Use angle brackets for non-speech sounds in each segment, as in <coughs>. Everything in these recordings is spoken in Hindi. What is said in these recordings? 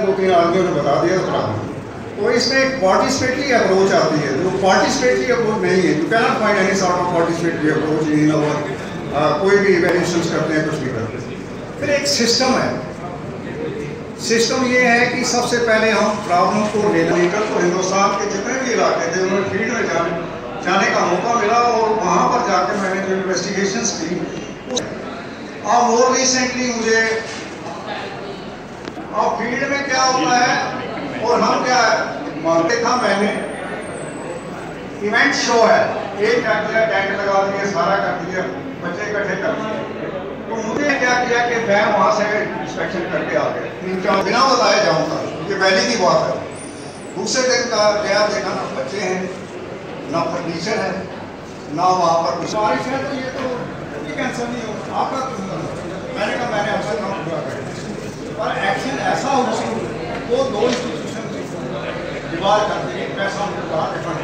दो तीन आदमियों ने बता दिया था। तो इसमें एक पार्टिसिपेटरी अप्रोच आती है। जो पार्टिसिपेटरी अप्रोच नहीं है you cannot find any sort of participatory approach in our कोई भी इवेल्यूशंस करते हैं, कुछ भी करते हैं। फिर एक सिस्टम है। सिस्टम ये है कि सबसे पहले हम प्रॉब्लम को लेकर तो हिंदुस्तान के जितने भी इलाके थे उन्होंने फ़ील्ड में जाने जाने का मौका मिला और वहाँ पर जाकर मैंने जो इन्वेस्टिगेशन की और मोर रिसेंटली मुझे और फ़ील्ड में क्या होता है? और हम क्या है? मानते था मैंने। इवेंट शो है। एक कर टेंट लगा दिया सारा कर दिया, बच्चे इकट्ठे कर दिए। तो मुझे क्या किया कि मैं वहाँ से इंस्पेक्शन करके आ गया। तीन चार बिना बताए जाऊँगा। ये पहले की बात है। दूसरे दिन का गया, देखा ना बच्चे हैं, ना फर्नीचर है, ना वहाँ पर बारिश है तो ये तो कैंसर नहीं हो आपका मैंने कहा, मैंने अफसर काम पूरा कर और एक्शन ऐसा हो वो दो डिवाल कर देंगे पैसा उनको कहा रिफंड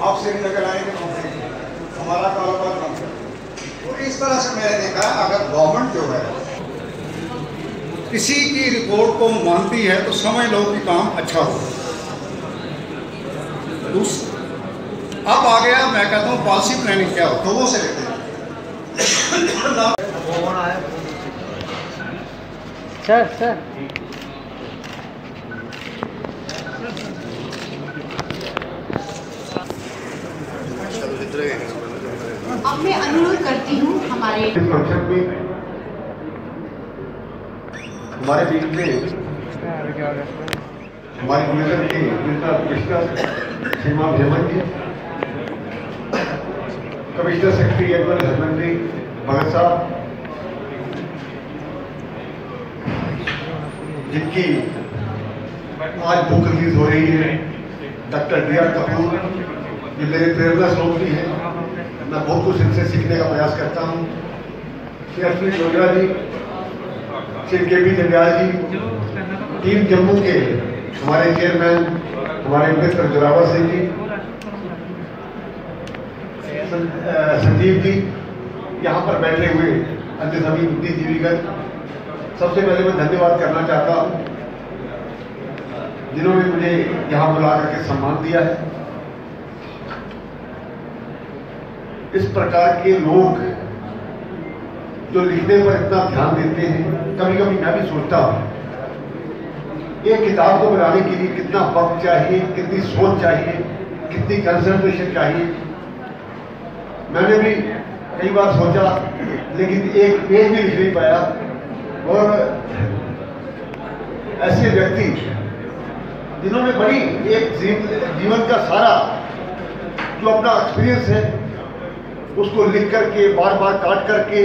आप श्रीनगर आएँगे तो हमारा कारोबार कम कर तो इस तरह से मैंने देखा अगर गवर्नमेंट जो है किसी की रिपोर्ट को मानती है तो समझ लो कि काम अच्छा हो। अब आ गया मैं कहता हूँ पॉलिसी प्लानिंग क्या हो? तो वो से लेते हैं। <coughs> Sir sir. अब मैं अनुरोध करती हूँ हमारे इस फ़ंक्शन में हमारे बीच में हमारी कमीशन की principal commissioner Seema Bheman ji, commissioner secretary Edwan husbandry Bhagat साहब, जिनकी आज बुक रिलीज़ हो रही है। डॉक्टर डी आर कपूर ये मेरे प्रेरणा स्रोत भी है। मैं बहुत कुछ इनसे सीखने का प्रयास करता हूँ। Shri Ashwini Jogra ji, Shri K P Jandial ji, team Jammu के हमारे चेयरमैन हमारे मित्र जोरावर सिंह जी संजीव जी, यहाँ पर बैठे हुए अन्य सभी बुद्धिजीवीगण। सबसे पहले मैं धन्यवाद करना चाहता हूँ। जिन्होंने मुझे यहाँ बुला करके सम्मान दिया है। इस प्रकार के लोग जो लिखने पर इतना ध्यान देते हैं कभी कभी मैं भी सोचता हूँ एक किताब को बनाने के लिए कितना वक्त चाहिए, कितनी सोच चाहिए, कितनी कंसंट्रेशन चाहिए। मैंने भी कई बार सोचा, लेकिन एक पेज भी लिख नहीं पाया और ऐसे व्यक्ति जिन्होंने बड़ी एक जीवन का सारा जो अपना एक्सपीरियंस है, उसको लिख करके बार बार काट करके,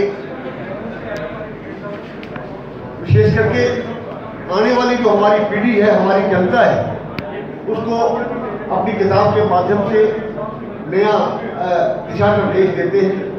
विशेष करके आने वाली जो हमारी पीढ़ी है, हमारी जनता है, उसको अपनी किताब के माध्यम से नया दिशा निर्देश देते हैं।